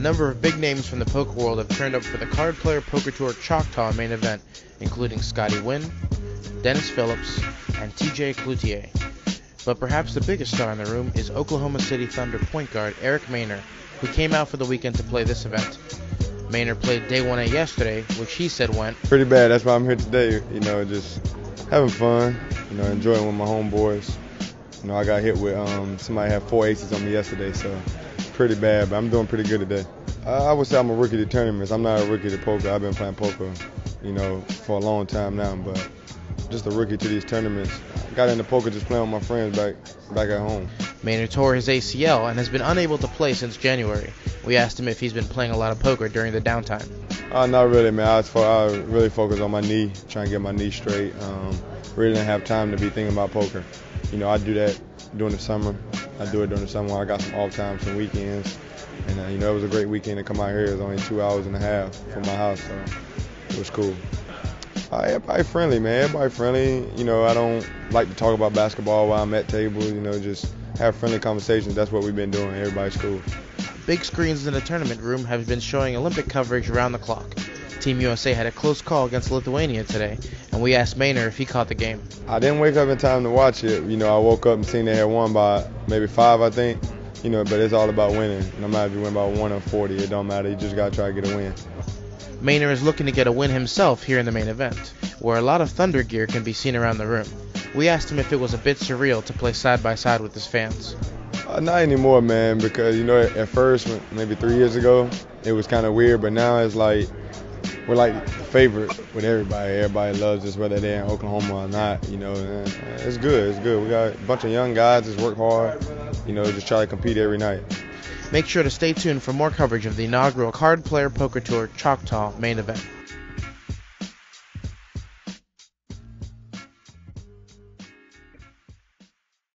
number of big names from the poker world have turned up for the Card Player Poker Tour Choctaw main event, including Scotty Nguyen, Dennis Phillips, and TJ Cloutier. But perhaps the biggest star in the room is Oklahoma City Thunder point guard Eric Maynor, who came out for the weekend to play this event. Maynor played day 1A yesterday, which he said went pretty bad. That's why I'm here today. You know, just having fun. You know, enjoying with my homeboys. You know, I got hit with um, somebody had four aces on me yesterday, so pretty bad. But I'm doing pretty good today. I would say I'm a rookie to tournaments. I'm not a rookie to poker. I've been playing poker, you know, for a long time now, but just a rookie to these tournaments. I got into poker just playing with my friends back back at home. Maynor tore his ACL and has been unable to play since January. We asked him if he's been playing a lot of poker during the downtime. Uh, not really, man. I, was I really focused on my knee, trying to get my knee straight. Um, really didn't have time to be thinking about poker. You know, I do that during the summer. I do it during the summer. when I got some off time, some weekends, and uh, you know, it was a great weekend to come out here. It was only two hours and a half from my house, so it was cool. Uh, everybody friendly, man. Everybody friendly. You know, I don't like to talk about basketball while I'm at tables. You know, just have friendly conversations. That's what we've been doing. Everybody's cool. Big screens in the tournament room have been showing Olympic coverage around the clock. Team USA had a close call against Lithuania today, and we asked Maynor if he caught the game. I didn't wake up in time to watch it. You know, I woke up and seen they had won by maybe five, I think. You know, but it's all about winning. No matter if you win by one or 40, it don't matter. You just got to try to get a win. Maynor is looking to get a win himself here in the main event, where a lot of Thunder gear can be seen around the room. We asked him if it was a bit surreal to play side by side with his fans. Uh, not anymore, man, because, you know, at first, maybe three years ago, it was kind of weird, but now it's like, we're like the favorite with everybody. Everybody loves us, whether they're in Oklahoma or not. You know, it's good. It's good. We got a bunch of young guys that work hard. You know, just try to compete every night. Make sure to stay tuned for more coverage of the inaugural Card Player Poker Tour Choctaw main event.